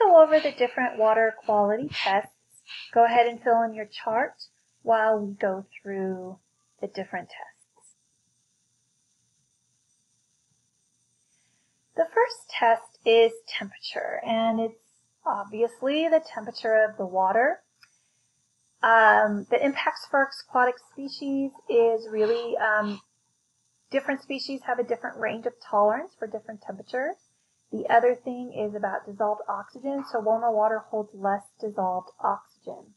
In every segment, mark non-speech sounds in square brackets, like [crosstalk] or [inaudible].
go over the different water quality tests. Go ahead and fill in your chart while we go through the different tests. The first test is temperature, and it's obviously the temperature of the water. Um, the impacts for aquatic species is really um, different species have a different range of tolerance for different temperatures. The other thing is about dissolved oxygen, so warmer water holds less dissolved oxygen.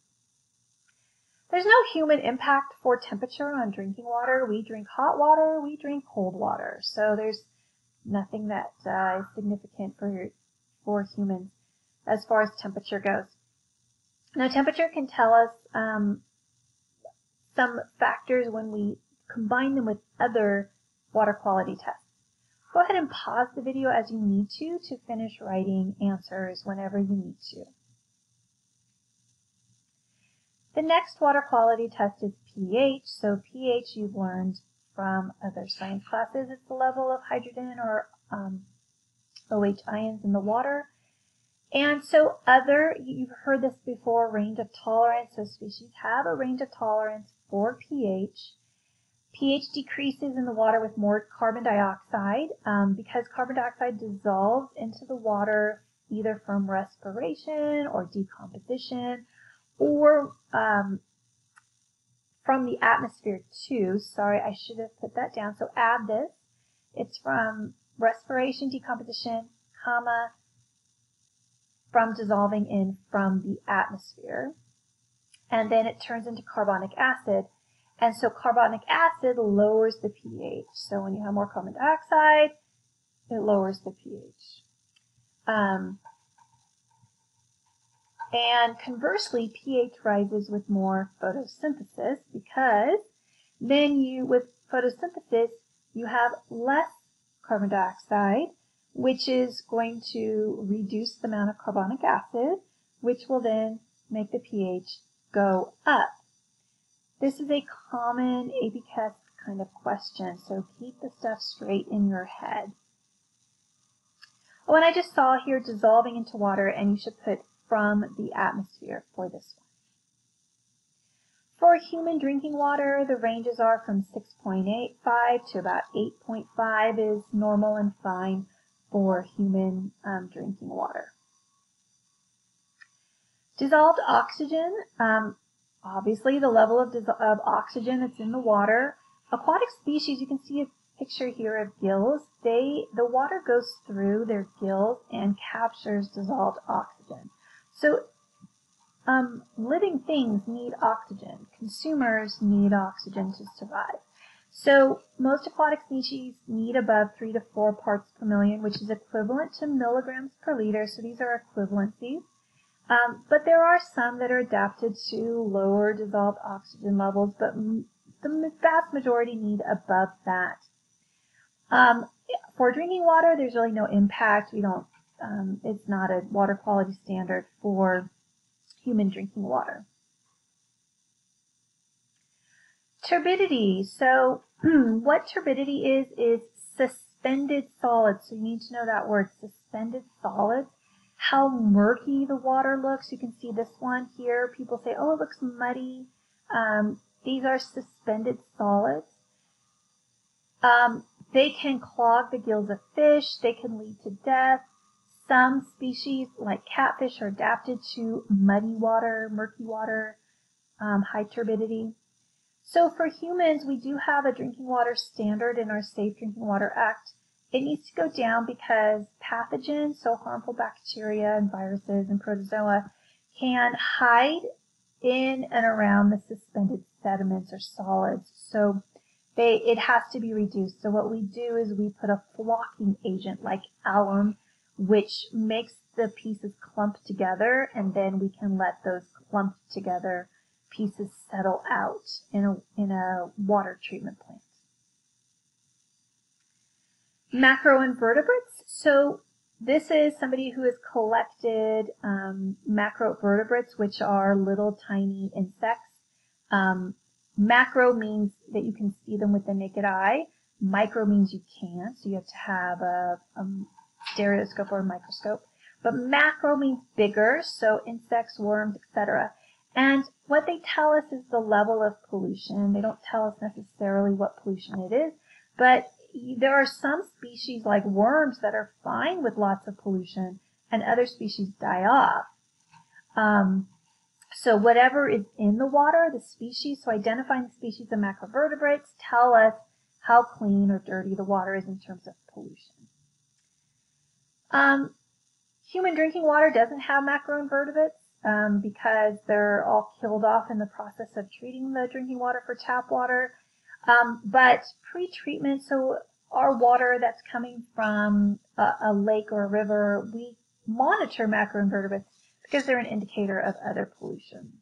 There's no human impact for temperature on drinking water. We drink hot water, we drink cold water, so there's nothing that uh, is significant for for humans as far as temperature goes. Now, temperature can tell us um, some factors when we combine them with other water quality tests. Go ahead and pause the video as you need to to finish writing answers whenever you need to. The next water quality test is pH. So pH you've learned from other science classes. It's the level of hydrogen or um, OH ions in the water. And so other, you've heard this before, range of tolerance. So species have a range of tolerance for pH. pH decreases in the water with more carbon dioxide um, because carbon dioxide dissolves into the water either from respiration or decomposition or um, from the atmosphere too. Sorry, I should have put that down. So add this. It's from respiration, decomposition, comma, from dissolving in from the atmosphere. And then it turns into carbonic acid. And so carbonic acid lowers the pH. So when you have more carbon dioxide, it lowers the pH. Um, and conversely, pH rises with more photosynthesis because then you, with photosynthesis, you have less carbon dioxide which is going to reduce the amount of carbonic acid, which will then make the pH go up. This is a common APCAS kind of question, so keep the stuff straight in your head. Oh, and I just saw here dissolving into water, and you should put from the atmosphere for this one. For human drinking water, the ranges are from 6.85 to about 8.5 is normal and fine for human um, drinking water. Dissolved oxygen, um, obviously the level of, of oxygen that's in the water. Aquatic species, you can see a picture here of gills. They, the water goes through their gills and captures dissolved oxygen. So um, living things need oxygen. Consumers need oxygen to survive. So most aquatic species need above 3 to 4 parts per million, which is equivalent to milligrams per liter. So these are equivalencies. Um, but there are some that are adapted to lower dissolved oxygen levels, but the vast majority need above that. Um, for drinking water, there's really no impact. We don't, um, it's not a water quality standard for human drinking water. Turbidity. So [clears throat] what turbidity is, is suspended solids. So you need to know that word, suspended solids. How murky the water looks. You can see this one here. People say, oh, it looks muddy. Um, these are suspended solids. Um, they can clog the gills of fish. They can lead to death. Some species, like catfish, are adapted to muddy water, murky water, um, high turbidity. So for humans, we do have a drinking water standard in our Safe Drinking Water Act. It needs to go down because pathogens, so harmful bacteria and viruses and protozoa, can hide in and around the suspended sediments or solids. So they, it has to be reduced. So what we do is we put a flocking agent like alum, which makes the pieces clump together and then we can let those clumped together pieces settle out in a, in a water treatment plant. Macroinvertebrates. So this is somebody who has collected um, macrovertebrates, which are little tiny insects. Um, macro means that you can see them with the naked eye. Micro means you can't, so you have to have a, a stereoscope or a microscope. But macro means bigger, so insects, worms, etc. And what they tell us is the level of pollution. They don't tell us necessarily what pollution it is, but there are some species like worms that are fine with lots of pollution and other species die off. Um, so whatever is in the water, the species, so identifying the species of macrovertebrates tell us how clean or dirty the water is in terms of pollution. Um, human drinking water doesn't have macroinvertebrates um, because they're all killed off in the process of treating the drinking water for tap water. Um, but pre-treatment, so our water that's coming from a, a lake or a river, we monitor macroinvertebrates because they're an indicator of other pollution.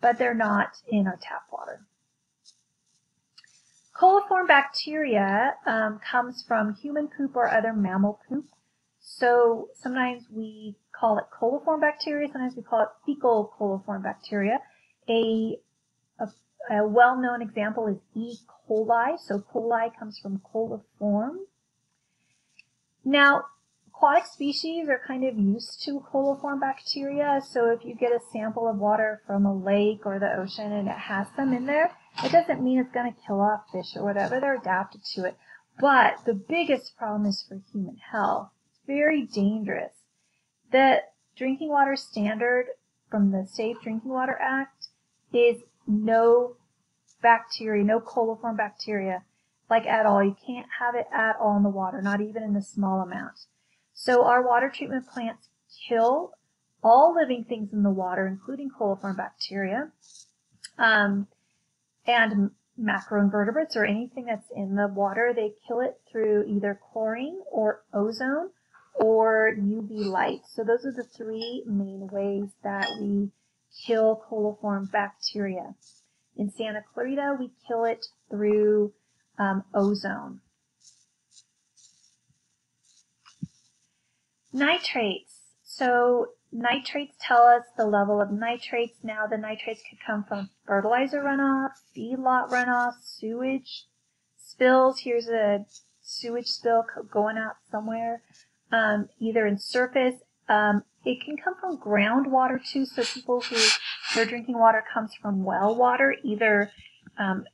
But they're not in our tap water. Coliform bacteria um, comes from human poop or other mammal poop. So sometimes we call it coliform bacteria, sometimes we call it fecal coliform bacteria. A, a, a well-known example is E. coli. So coli comes from coliform. Now, aquatic species are kind of used to coliform bacteria. So if you get a sample of water from a lake or the ocean and it has some in there, it doesn't mean it's going to kill off fish or whatever. They're adapted to it. But the biggest problem is for human health. It's very dangerous. The drinking water standard from the Safe Drinking Water Act is no bacteria, no coliform bacteria, like at all. You can't have it at all in the water, not even in a small amount. So our water treatment plants kill all living things in the water, including coliform bacteria, um, and macroinvertebrates or anything that's in the water. They kill it through either chlorine or ozone or UV light. So those are the three main ways that we kill coliform bacteria. In Santa Clarita, we kill it through um, ozone. Nitrates. So nitrates tell us the level of nitrates. Now the nitrates could come from fertilizer runoff, feedlot runoff, sewage spills. Here's a sewage spill going out somewhere, um, either in surface. Um, it can come from groundwater too. So people who their drinking water comes from well water, either um,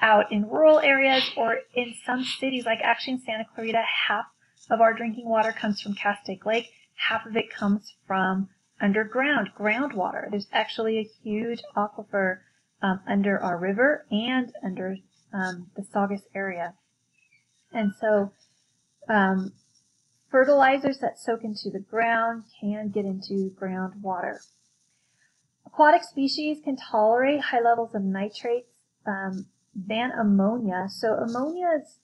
out in rural areas or in some cities, like actually in Santa Clarita, half of our drinking water comes from Castaic Lake. Half of it comes from underground groundwater. There's actually a huge aquifer um, under our river and under um, the Saugus area. And so um, fertilizers that soak into the ground can get into groundwater. Aquatic species can tolerate high levels of nitrates um, than ammonia. So ammonia is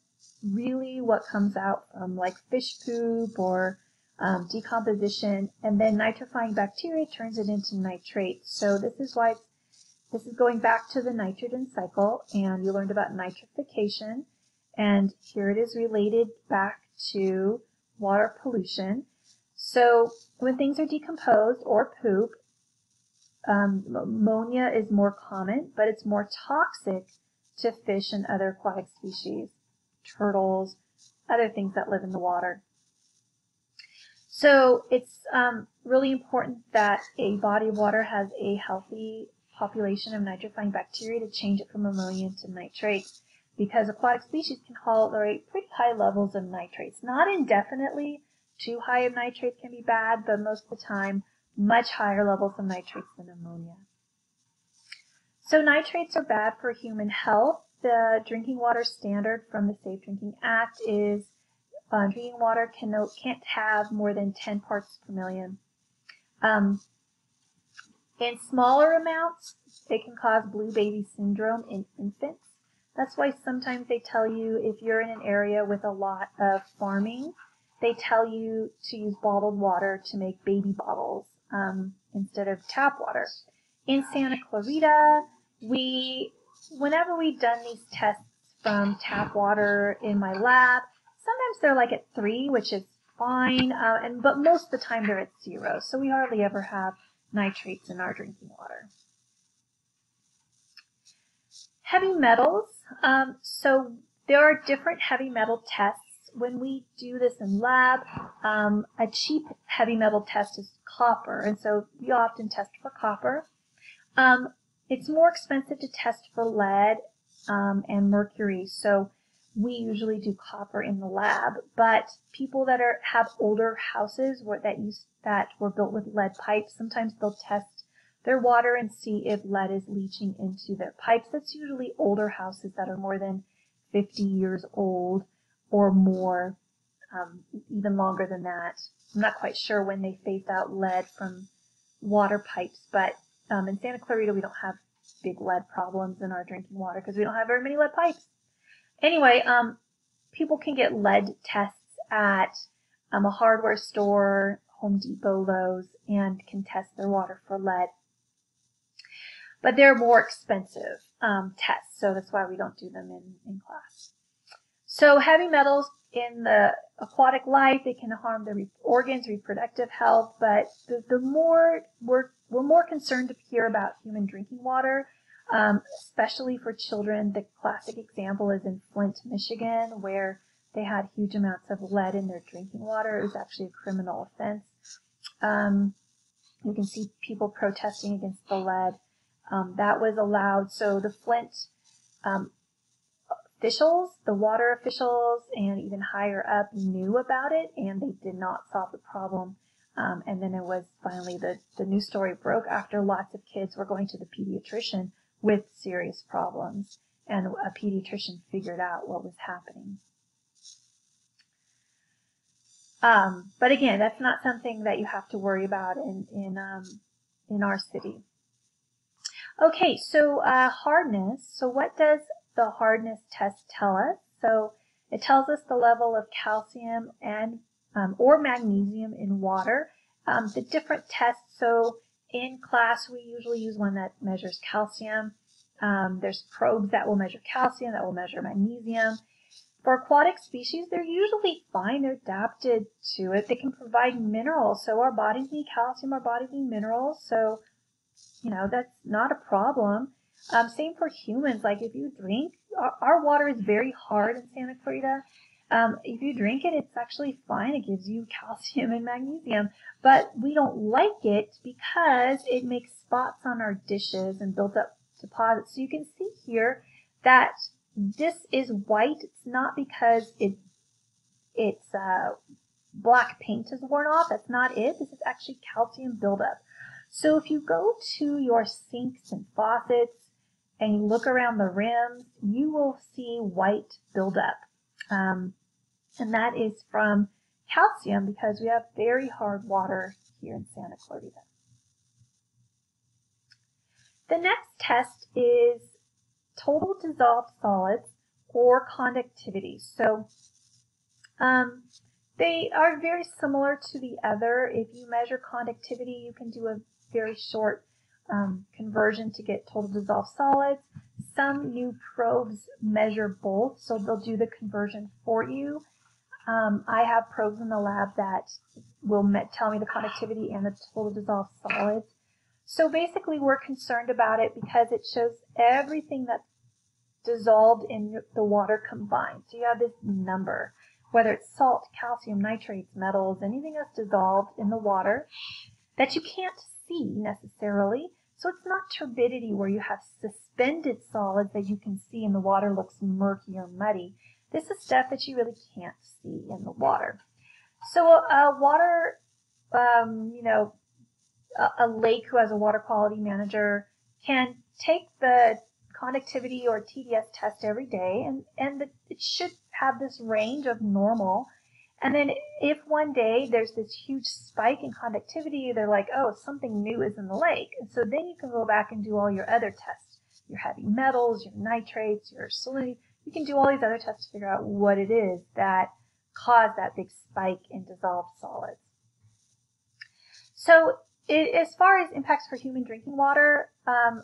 really what comes out from like fish poop or um, decomposition, and then nitrifying bacteria turns it into nitrate. So this is why this is going back to the nitrogen cycle, and you learned about nitrification, and here it is related back to water pollution. So when things are decomposed or poop, um, ammonia is more common, but it's more toxic to fish and other aquatic species turtles, other things that live in the water. So it's um, really important that a body of water has a healthy population of nitrifying bacteria to change it from ammonia to nitrates because aquatic species can tolerate pretty high levels of nitrates. Not indefinitely, too high of nitrates can be bad, but most of the time, much higher levels of nitrates than ammonia. So nitrates are bad for human health the drinking water standard from the Safe Drinking Act is uh, drinking water can, can't have more than 10 parts per million. Um, in smaller amounts, it can cause blue baby syndrome in infants. That's why sometimes they tell you if you're in an area with a lot of farming, they tell you to use bottled water to make baby bottles um, instead of tap water. In Santa Clarita, we whenever we've done these tests from tap water in my lab, sometimes they're like at three, which is fine, uh, and but most of the time they're at zero, so we hardly ever have nitrates in our drinking water. Heavy metals. Um, so there are different heavy metal tests when we do this in lab, um, a cheap heavy metal test is copper, and so we often test for copper. Um, it's more expensive to test for lead um, and mercury, so we usually do copper in the lab. But people that are have older houses where, that use that were built with lead pipes, sometimes they'll test their water and see if lead is leaching into their pipes. That's usually older houses that are more than 50 years old or more, um, even longer than that. I'm not quite sure when they phased out lead from water pipes, but um, in Santa Clarita we don't have big lead problems in our drinking water because we don't have very many lead pipes. Anyway, um, people can get lead tests at um, a hardware store, Home Depot, Lowe's, and can test their water for lead. But they're more expensive um, tests, so that's why we don't do them in, in class. So heavy metals in the aquatic life, they can harm the re- organs, reproductive health, but the, the more we're, we're more concerned here about human drinking water, um, especially for children. The classic example is in Flint, Michigan, where they had huge amounts of lead in their drinking water. It was actually a criminal offense. Um, you can see people protesting against the lead. Um, that was allowed. So the Flint um, officials, the water officials, and even higher up knew about it, and they did not solve the problem. Um, and then it was finally the, the news story broke after lots of kids were going to the pediatrician with serious problems, and a pediatrician figured out what was happening. Um, but again, that's not something that you have to worry about in in um, in our city. Okay, so uh, hardness. So what does the hardness test tell us? So it tells us the level of calcium and um, or magnesium in water. Um, the different tests. So in class, we usually use one that measures calcium. Um, there's probes that will measure calcium, that will measure magnesium. For aquatic species, they're usually fine. They're adapted to it. They can provide minerals. So our bodies need calcium, our bodies need minerals. So you know, that's not a problem. Um, same for humans. Like if you drink, our, our water is very hard in Santa Clarita. Um, if you drink it, it's actually fine. It gives you [laughs] calcium and magnesium, but we don't like it because it makes spots on our dishes and builds up deposits. So you can see here that this is white. It's not because it it's uh, black paint is worn off. That's not it. This is actually calcium buildup. So if you go to your sinks and faucets and you look around the rims, you will see white buildup. Um, and that is from calcium because we have very hard water here in Santa Clarita. The next test is total dissolved solids or conductivity. So um, they are very similar to the other. If you measure conductivity, you can do a very short um, conversion to get total dissolved solids. Some new probes measure both, so they'll do the conversion for you. Um, I have probes in the lab that will tell me the conductivity and the total dissolved solids. So basically, we're concerned about it because it shows everything that's dissolved in the water combined. So you have this number, whether it's salt, calcium, nitrates, metals, anything that's dissolved in the water that you can't see necessarily. So it's not turbidity where you have suspended solids that you can see and the water looks murky or muddy. This is stuff that you really can't see in the water. So a, water, um, you know, a, a lake who has a water quality manager can take the conductivity or TDS test every day and, and the, it should have this range of normal and then if one day there's this huge spike in conductivity, they're like, oh, something new is in the lake. And so then you can go back and do all your other tests, your heavy metals, your nitrates, your salinity. You can do all these other tests to figure out what it is that caused that big spike in dissolved solids. So it, as far as impacts for human drinking water, um,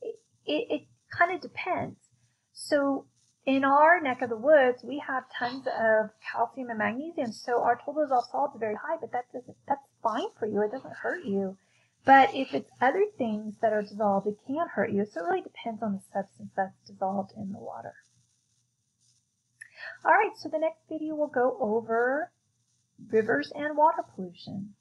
it, it, it kind of depends. So in our neck of the woods, we have tons of calcium and magnesium, so our total dissolved solids are very high, but that doesn't, that's fine for you. It doesn't hurt you. But if it's other things that are dissolved, it can hurt you. So it really depends on the substance that's dissolved in the water. All right, so the next video will go over rivers and water pollution.